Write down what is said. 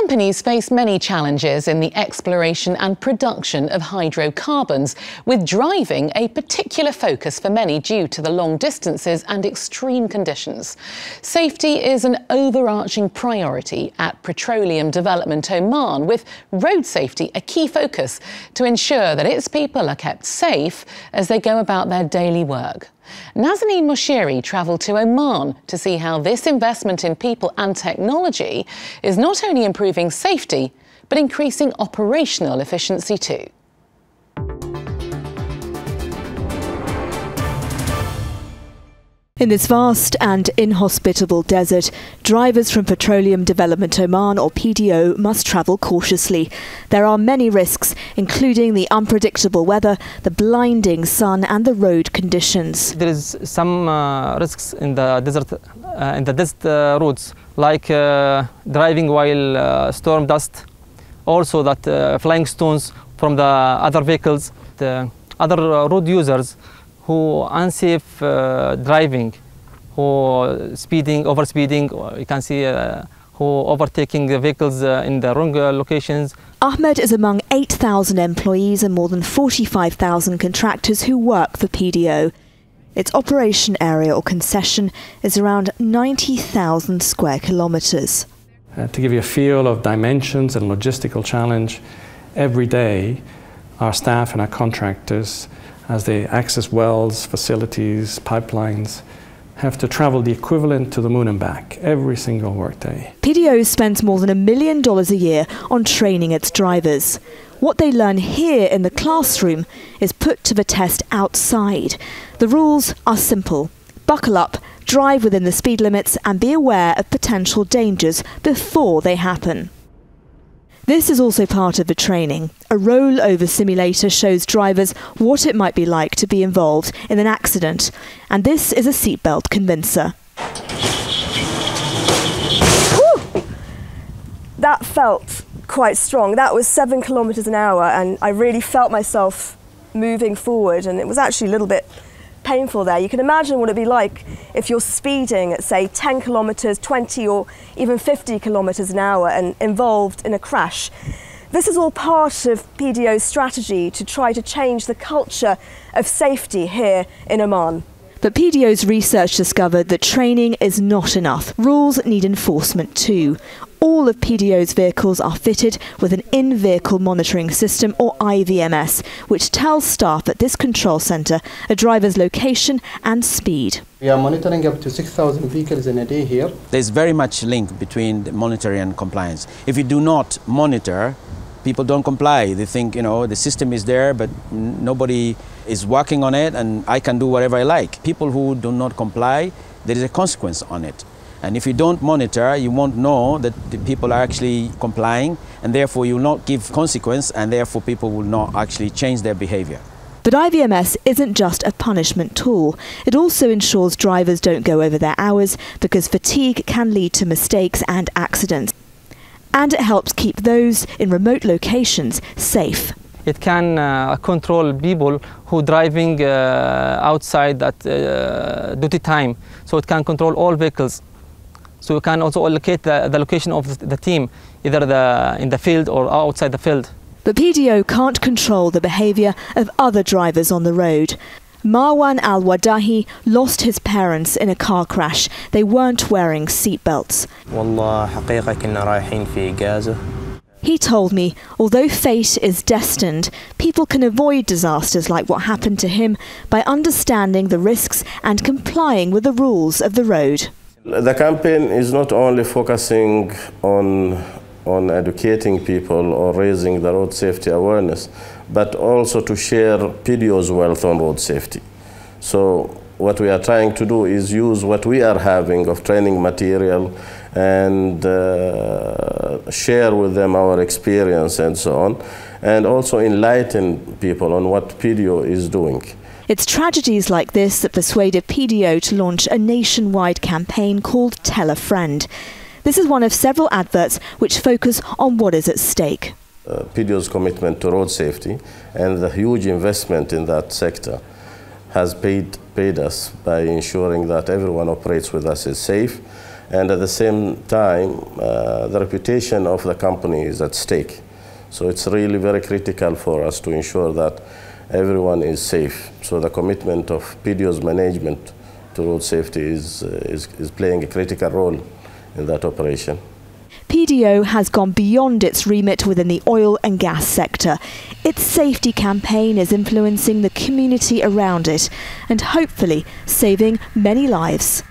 Companies face many challenges in the exploration and production of hydrocarbons, with driving a particular focus for many due to the long distances and extreme conditions. Safety is an overarching priority at Petroleum Development Oman, with road safety a key focus to ensure that its people are kept safe as they go about their daily work. Nazanine Moshiri travelled to Oman to see how this investment in people and technology is not only improving safety, but increasing operational efficiency too. In this vast and inhospitable desert, drivers from Petroleum Development Oman or PDO must travel cautiously. There are many risks, including the unpredictable weather, the blinding sun and the road conditions. There is some uh, risks in the desert, uh, in the desert uh, roads, like uh, driving while uh, storm dust, also that uh, flying stones from the other vehicles, the other road users who unsafe uh, driving, who speeding, overspeeding, you can see uh, who overtaking the vehicles uh, in the wrong uh, locations. Ahmed is among 8,000 employees and more than 45,000 contractors who work for PDO. Its operation area or concession is around 90,000 square kilometres. Uh, to give you a feel of dimensions and logistical challenge, every day our staff and our contractors as they access wells, facilities, pipelines, have to travel the equivalent to the moon and back every single workday. PDO spends more than a million dollars a year on training its drivers. What they learn here in the classroom is put to the test outside. The rules are simple. Buckle up, drive within the speed limits, and be aware of potential dangers before they happen. This is also part of the training. A rollover simulator shows drivers what it might be like to be involved in an accident, and this is a seatbelt convincer. That felt quite strong. That was seven kilometres an hour, and I really felt myself moving forward, and it was actually a little bit painful there. You can imagine what it'd be like if you're speeding at, say, 10 kilometres, 20 or even 50 kilometres an hour and involved in a crash. This is all part of PDO's strategy to try to change the culture of safety here in Oman. But PDO's research discovered that training is not enough. Rules need enforcement too. All of PDO's vehicles are fitted with an in vehicle monitoring system or IVMS, which tells staff at this control centre a driver's location and speed. We are monitoring up to 6,000 vehicles in a day here. There's very much link between the monitoring and compliance. If you do not monitor, people don't comply. They think, you know, the system is there, but nobody is working on it and I can do whatever I like. People who do not comply, there is a consequence on it. And if you don't monitor, you won't know that the people are actually complying and therefore you will not give consequence and therefore people will not actually change their behavior. But IVMS isn't just a punishment tool. It also ensures drivers don't go over their hours because fatigue can lead to mistakes and accidents. And it helps keep those in remote locations safe. It can uh, control people who driving uh, outside at uh, duty time. So it can control all vehicles. So you can also allocate the, the location of the team, either the, in the field or outside the field. But PDO can't control the behaviour of other drivers on the road. Marwan Al Wadahi lost his parents in a car crash. They weren't wearing seatbelts. He told me, although fate is destined, people can avoid disasters like what happened to him by understanding the risks and complying with the rules of the road. The campaign is not only focusing on, on educating people or raising the road safety awareness, but also to share PDO's wealth on road safety. So what we are trying to do is use what we are having of training material and uh, share with them our experience and so on, and also enlighten people on what PDO is doing. It's tragedies like this that persuaded PDO to launch a nationwide campaign called Tell a Friend. This is one of several adverts which focus on what is at stake. Uh, PDO's commitment to road safety and the huge investment in that sector has paid, paid us by ensuring that everyone operates with us is safe and at the same time, uh, the reputation of the company is at stake. So it's really very critical for us to ensure that everyone is safe. So the commitment of PDO's management to road safety is, uh, is, is playing a critical role in that operation. PDO has gone beyond its remit within the oil and gas sector. Its safety campaign is influencing the community around it and hopefully saving many lives.